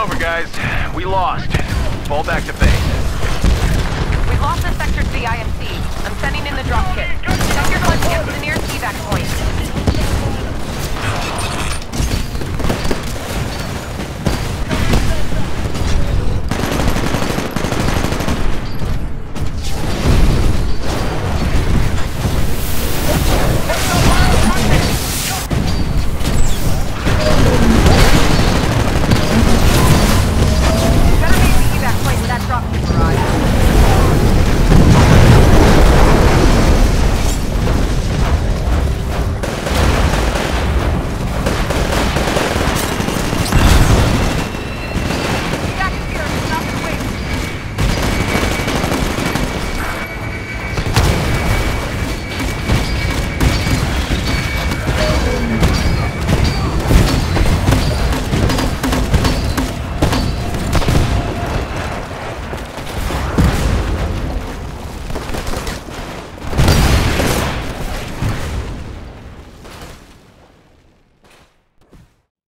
over, guys. We lost. Fall back to base.